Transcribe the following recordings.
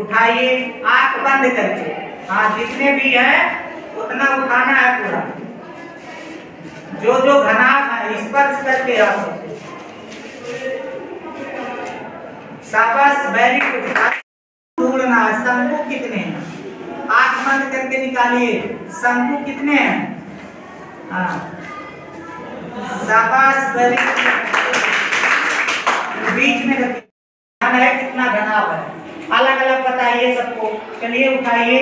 उठाइए, आँख बंद करके। हाँ जितने भी हैं, उतना उठाना है पूरा। जो जो घनाभ है, स्पर्श करके आप शंकु कितने हैं? आँख बंद करके निकालिए। शंकु कितने हैं? हाँ। बीच में रखिए। है कितना घनाभ है? अलग अलग बताइए सबको। चलिए उठाइए।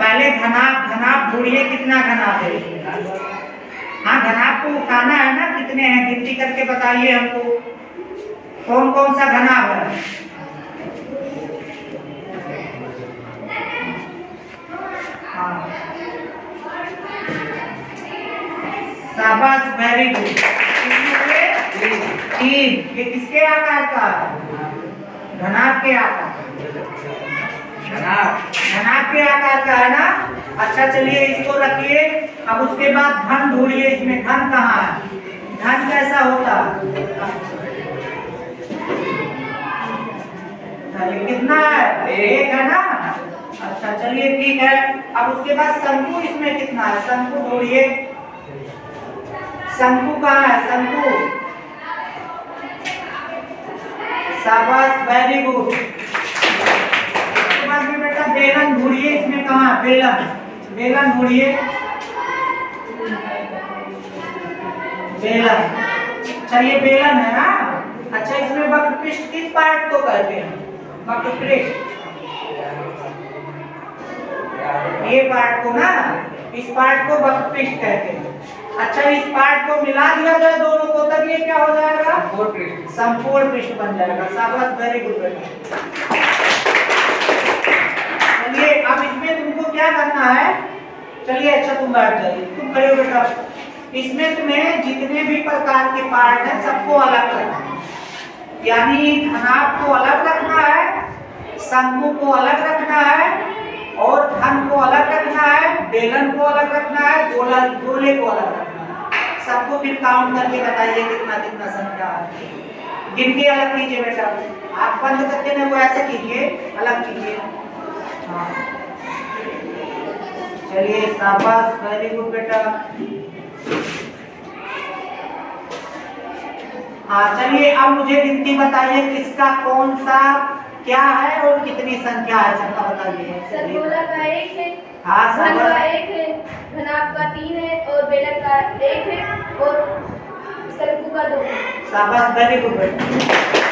पहले घनाभ घनाभ ढूंढिए कितना घनाभ है। हाँ घनाभ को उठाना है ना, कितने हैं? गिनती करके बताइए हमको। कौन कौन सा घनाभ है? हाँ। शाबाश वेरी गुड तीन ये किसके आकार का घनाभ के आकार घनाभ के आकार का है ना? अच्छा चलिए इसको रखिए। अब उसके बाद धन ढूंढिए, इसमें धन कहाँ है? धन कैसा होता? कितना है? एक है ना? अच्छा चलिए ठीक है। अब उसके बाद शंकु, इसमें कितना है? शंकु ढूंढिए। शंकु कहाँ है? शंकु। शाबाश वेरी गुड उसके बाद में बेटा बेलन ढूंढिए, इसमें कहाँ? बेलन। बेलन ढूंढिए। बेलन। चलिए, बेलन है ना? अच्छा इसमें वक्रपृष्ठ किस पार्ट को कहते हैं? वक्रपृष्ठ ये पार्ट को ना? इस पार्ट को वक्रपृष्ठ कहते हैं अच्छा इस पार्ट को मिला दिया जाए दोनों को तब ये क्या हो जाएगा? संपूर्ण पृष्ठ। बन जाएगा। शाबाश वेरी गुड बेटा चलिए अब इसमें तुमको क्या करना है? चलिए अच्छा तुम बैठ जाइए। तुम खड़े हो बेटा। इसमें तुम्हें जितने भी प्रकार के पार्ट हैं सबको अलग रखना है। यानी धनाभ को अलग रखना है शंकु को अलग रखना है और धन को अलग रखना है बेलन को अलग रखना है गोला गोले को अलग रखना है। सबको फिर काउंट करके बताइए कितना कितना संख्या है। गिन के अलग कीजिए बेटा। आप बंद करके ना वो ऐसे कीजिए, अलग कीजिए। हाँ। चलिए, शाबाश वेरी गुड बेटा। हाँ चलिए, अब मुझे गिनती बताइए किसका, कौन सा, क्या है और कितनी संख्या है, सबका बताइए। सरगोला का एक है हाँ का एक है घनाभ का तीन है और बेलन का एक है और शंकु का दो है। शाबाश वेरी गुड